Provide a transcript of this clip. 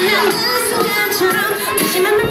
난 순간처럼 다시 맘을